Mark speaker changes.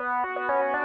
Speaker 1: Bye.